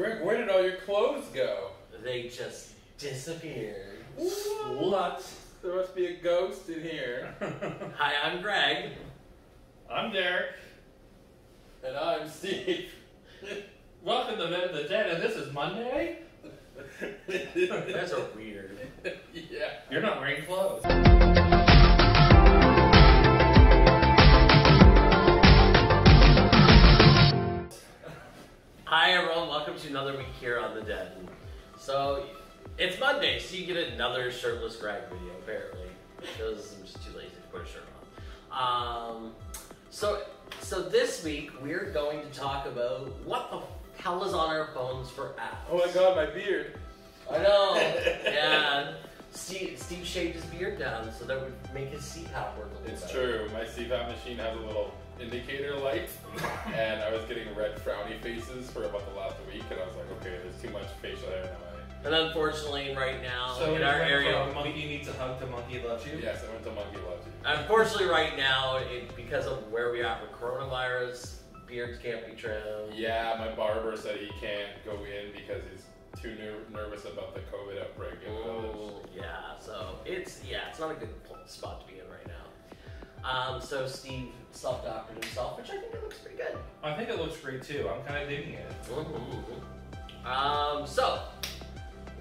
Greg, where did all your clothes go? They just disappeared. What? There must be a ghost in here. Hi, I'm Greg. I'm Derek. And I'm Steve. Welcome to Men of the Den, and this is Monday. That's guys are weird. yeah. You're not wearing clothes. Another week here on the Den. So, it's Monday, so you get another shirtless Greg video, apparently. Because I'm just too lazy to put a shirt on. Um, so, so this week, we're going to talk about what the hell is on our phones for apps. Oh my god, my beard. I know. yeah. Steve, Steve shaved his beard down so that would make his CPAP work a little It's better. true. My CPAP machine has a little indicator light, and I was getting red frowny faces for about the last week, and I was like, okay, there's too much facial hair in my. And unfortunately, right now So in our went area, from monkey needs a hug to monkey loves you. Yes, I went to Monkey Love You. unfortunately, right now, it, because of where we are with coronavirus, beards can't be trimmed. Yeah, my barber said he can't go in because he's too ner- nervous about the COVID outbreak in the yeah, so it's yeah, it's not a good spot to be in right now. Um, so Steve self-doctored himself, which I think it looks pretty good. I think it looks great too. I'm kind of digging it. Um, so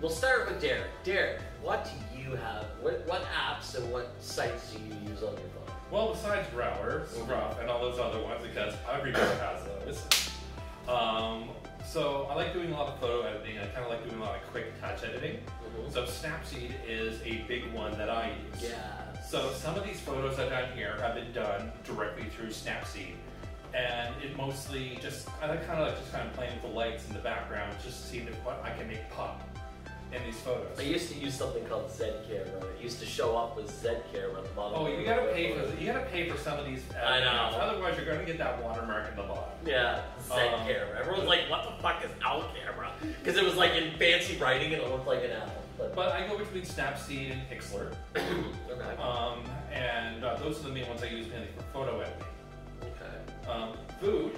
we'll start with Derek. Derek, what do you have? What, what apps and what sites do you use on your phone? Well, besides Growlr, Scruff, and all those other ones, because everybody has those. Um, so I like doing a lot of photo editing. I kind of like doing a lot of quick touch editing. Mhm. So Snapseed is a big one that I use. Yeah. So some of these photos I've done here have been done directly through Snapseed. And it mostly just, I kind of like just kind of playing with the lights in the background just to see what I can make pop in these photos. I used to use something called Z Camera. It used to show up with Z Camera at the bottom. Oh, you gotta pay for you gotta pay for some of these. I know. Otherwise, you're gonna get that watermark in the bottom. Yeah, Z Um, Camera. Everyone's like, what the fuck is Owl Camera? Because it was like in fancy writing and it looked like an owl. But, But I go between Snapseed and Pixlr, okay. um, and uh, those are the main ones I use mainly for photo editing. Okay. Um, food,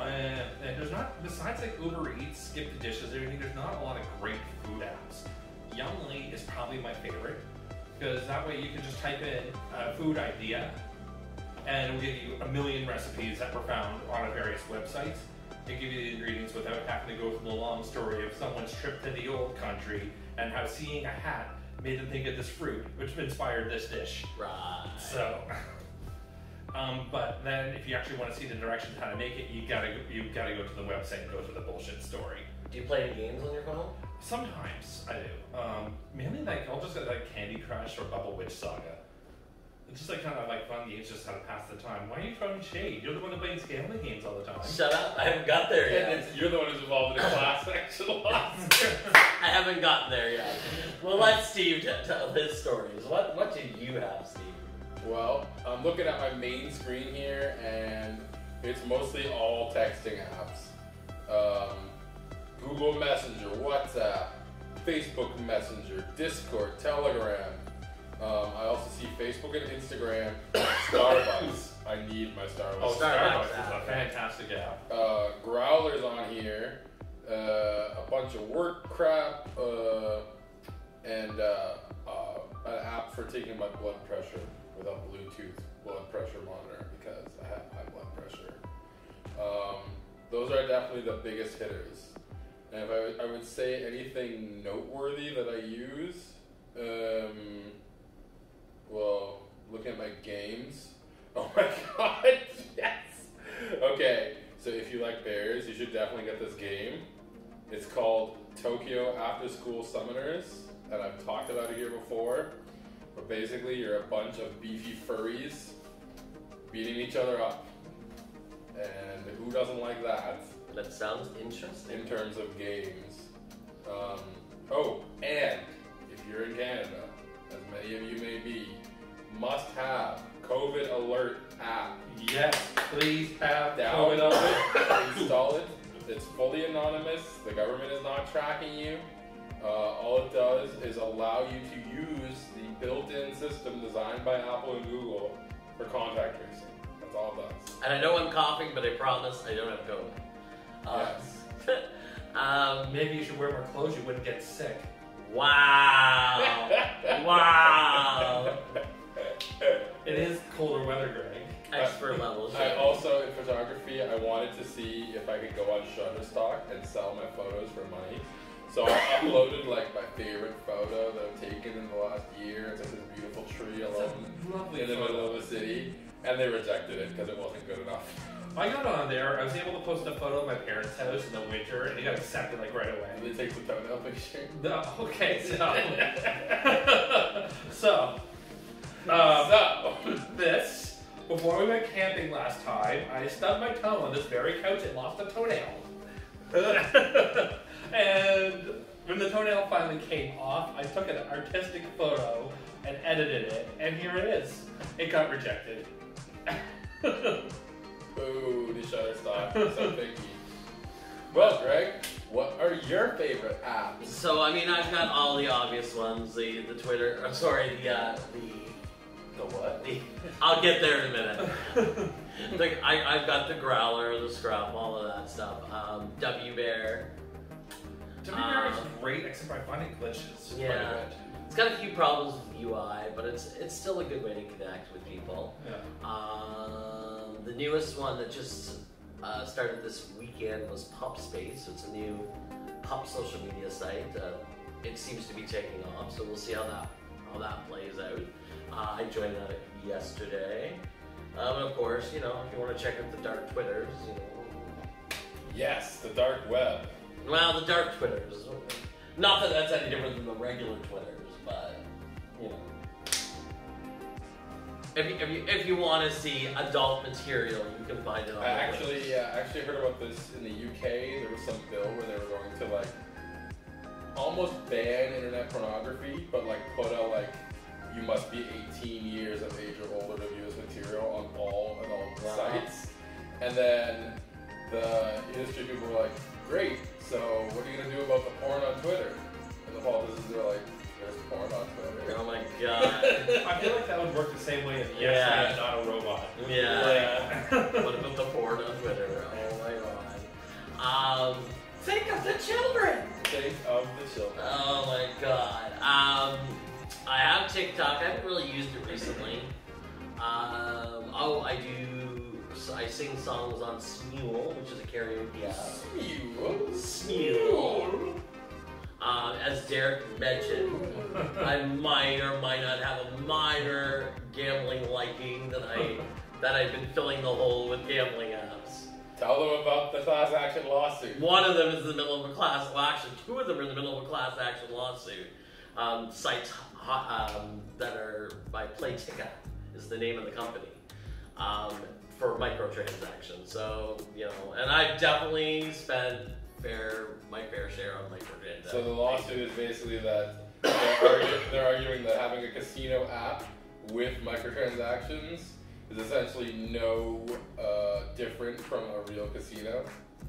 uh, and there's not besides like Uber Eats, Skip the Dishes. There's not a lot of great food apps. Yummly is probably my favorite because that way you can just type in a food idea, and it will give you a million recipes that were found on various websites. They give you the ingredients without having to go through the long story of someone's trip to the old country and how seeing a hat made them think of this fruit, which inspired this dish. Right. So, um, but then if you actually want to see the directions how to make it, you gotta you gotta go to the website and go through the bullshit story. Do you play any games on your phone? Sometimes I do. Um, mainly like I'll just get like Candy Crush or Bubble Witch Saga. It's just like kind of like fun games, just how to pass the time. Why are you throwing shade? You're the one that plays gambling games all the time. Shut up. I haven't got there yet. it's, you're the one who's involved in the class action lawsuit. I haven't gotten there yet. Well, let Steve t- tell his stories. What What do you have, Steve? Well, I'm looking at my main screen here, and it's mostly all texting apps. Um, Google Messenger, WhatsApp, Facebook Messenger, Discord, Telegram. Um, I also see Facebook and Instagram, Starbucks. I need my Starbucks. Oh, Starbucks Starbucks is a fantastic app. uh, Growlr's on here, uh, a bunch of work crap, uh, and uh, uh, an app for taking my blood pressure with a Bluetooth blood pressure monitor because I have high blood pressure. Um, those are definitely the biggest hitters. And if I, would- I would say anything noteworthy that I use, um, well, looking at my games. Oh my god, yes! Okay, so if you like bears, you should definitely get this game. It's called Tokyo After School Summoners, and I've talked about it here before. But basically, you're a bunch of beefy furries beating each other up. And who doesn't like that? That sounds interesting. in terms of games. Um, oh, and if you're in Canada, as many of you may be, must have COVID Alert app. Yes, please have Download COVID it, install it. It's fully anonymous. The government is not tracking you. Uh, all it does is allow you to use the built-in system designed by Apple and Google for contact tracing. That's all it does. And I know I'm coughing, but I promise I don't have COVID. Uh, Um, Maybe you should wear more clothes. You wouldn't get sick. wow. wow. It is colder weather, Greg. Expert level. I also, in photography, I wanted to see if I could go on Shutterstock and sell my photos for money. So I uploaded like my favorite photo that I've taken in the last year. It's like this beautiful tree alone lovely in the middle of the city, and they rejected it because it wasn't good enough. I got on there. I was able to post a photo of my parents' house in the winter, and it got accepted like right away. Did they take the toenail picture? No, okay, so so um, so, this before we went camping last time, I stubbed my toe on this very couch and lost a toenail. and when the toenail finally came off, I took an artistic photo and edited it, and here it is. It got rejected. Ooh, the Shutterstock. so picky. Well, Greg, what are your favorite apps? So I mean, I've got all the obvious ones. The the Twitter. I'm sorry. The uh, the The what? the. I'll get there in a minute. like I I've got the Growlr, the Scruff, all of that stuff. Um, W great, except I find it glitches. Yeah. bit. It's got a few problems with UI, but it's it's still a good way to connect with people. Yeah. Um, the newest one that just uh, started this weekend was Pup Space. It's a new pup social media site. Uh, it seems to be taking off, so we'll see how that how that plays out. Uh, I joined that yesterday. Um, and of course, you know, if you want to check out the dark Twitters, you know, Yes, the dark web. well, the dark Twitters. Not that that's any different than the regular Twitters, but you know. If you, if you, if you want to see adult material, you can find it on I actually, yeah, I actually heard about this in the UK. There was some bill where they were going to like almost ban internet pornography, but like put a like you must be 18 years of age or older to view this material on all adult Wow. sites. And then the industry people were like, great. So what are you gonna do about the porn on Twitter? And the politicians were like, there's porn on Twitter. Oh my god. I feel like that would work the same way if yes, Yeah. I am not a robot. Yeah. Like, what about the porn on Twitter? Oh my god. Um, think of the children. Think of the children. Oh my god. Um, I have TikTok. I haven't really used it recently. Um, oh, I do. I sing songs on Smule, which is a karaoke app. You. Smule. Um, as Derek mentioned, I might or might not have a minor gambling liking that I that I've been filling the hole with gambling apps. Tell them about the class action lawsuit. One of them is in the middle of a class. Well, actually, two of them are in the middle of a class action lawsuit. Um, sites um, that are by Playtika is the name of the company um, for microtransactions. So you know, and I've definitely spent fair my fair share on microtransactions. So the lawsuit is basically that they're, argu- they're arguing that having a casino app with microtransactions is essentially no uh, different from a real casino.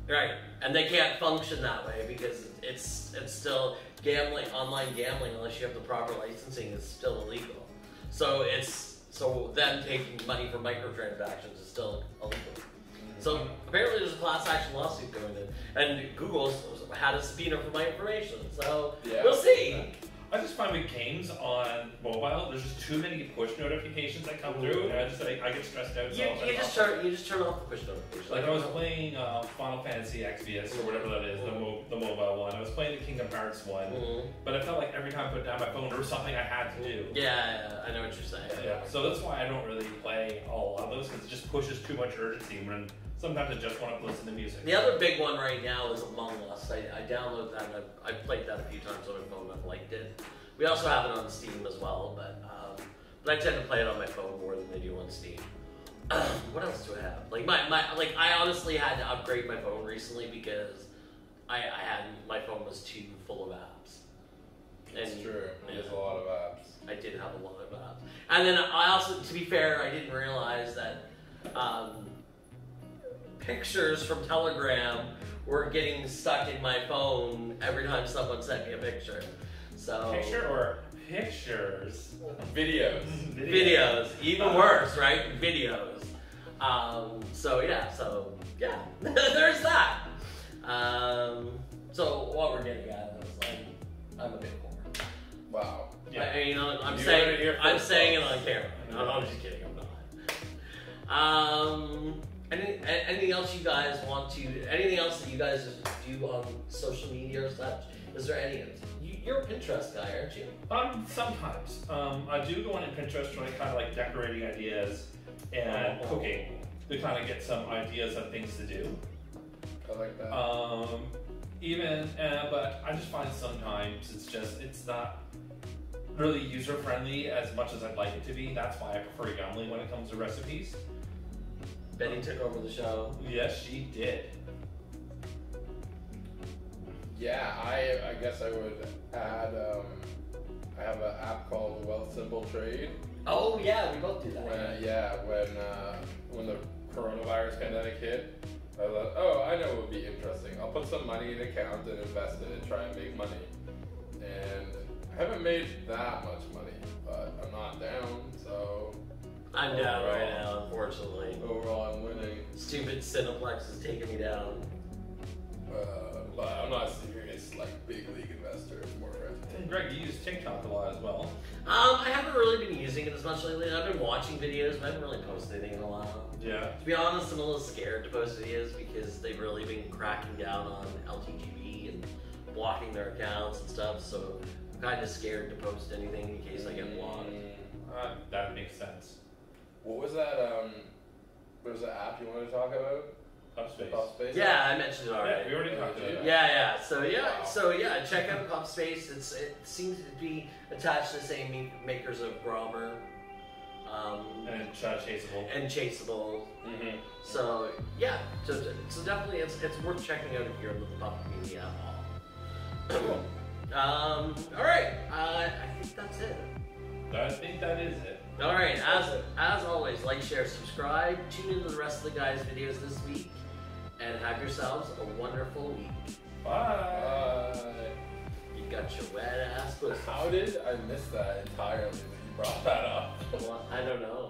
Right, and they can't function that way because it's it's still gambling, online gambling, unless you have the proper licensing, is still illegal. So it's so them taking money from microtransactions is still illegal. So apparently there's a class action lawsuit going in, and Google had a subpoena for my information. So Yeah. we'll see. I just find with games on mobile, there's just too many push notifications that come through, and I just like I get stressed out. You, you just stop. turn you just turn off the push notifications. Like I was playing uh, Final Fantasy XVS or whatever that is, the, mo- the mobile I was playing the Kingdom Hearts one, Mhm. but I felt like every time I put down my phone, there was something I had to do. Yeah, I know what you're saying. Yeah, so that's why I don't really play a lot of those because it just pushes too much urgency when sometimes I just want to listen to music. The other big one right now is Among Us. I, I downloaded that and I've, I've played that a few times on my phone. I've liked it. We also have it on Steam as well, but um, but I tend to play it on my phone more than I do on Steam. what else do I have? Like my, my like I honestly had to upgrade my phone recently because I, I had my phone was too full of apps. That's And- true. There's a lot of apps. I did have a lot of apps. And then I also, to be fair, I didn't realize that um, pictures from Telegram were getting stuck in my phone every time someone sent me a picture. So Picture or pictures? Videos. videos, even worse, right? Videos. Um, so yeah, so yeah, there's that. Um, So what we're getting at is I'm, I'm a big whore. Wow. Yeah. I, you know, I'm You saying it here I'm first, saying it on camera. No, no, I'm just kidding. I'm not. Um, any, anything else you guys want to? Anything else that you guys do on social media or such? Is there any? You, you're a Pinterest guy, aren't you? Um, sometimes. Um, I do go on Pinterest trying kind of like decorating ideas and Oh. cooking to kind of get some ideas of things to do. I like that. Um, even, uh, but I just find sometimes it's just it's not really user friendly as much as I'd like it to be. That's why I prefer Yummly when it comes to recipes. Betty took over the show. Yes, she did. Yeah, I I guess I would add. Um, I have an app called Wealthsimple Trade. Oh yeah, we both do that. When yeah, when uh, when the coronavirus pandemic hit, I thought, oh, I know put some money in an account and invest it and try and make money. And I haven't made that much money, but I'm not down. So I'm down right now, unfortunately. overall, I'm winning. Stupid Cineplex is taking me down. Uh, but I'm not a serious like big league investor. It's more for And. Greg, you use TikTok a lot as well. Um, I haven't really been using it as much lately. I've been watching videos, but I haven't really posted anything in a while. Yeah. To be honest, I'm a little scared to post videos because they've really been cracking down on LTGB and blocking their accounts and stuff. So I'm kind of scared to post anything in case I get blocked. Mm, Uh, that makes sense. What was that? Um, what was the app you wanted to talk about? Upspace. Upspace? Yeah, I mentioned it Yeah, already. we already talked about you? that. Yeah, yeah. So yeah, Wow. so yeah. Check out Pup Space. It's it seems to be attached to the same makers of Grommr, um, And chaseable. and Chaseable. Mm-hmm. So yeah, so, so definitely it's, it's worth checking out if you're in the Puppet Media at all. um, all right, uh, I think that's it. I think that is it. All right, as as always, like, share, subscribe. Tune into the rest of the guys' videos this week, and have yourselves a wonderful week. Bye. Uh, You got your wet ass pussy. how did I miss that entirely? That you brought that up. Well, I don't know.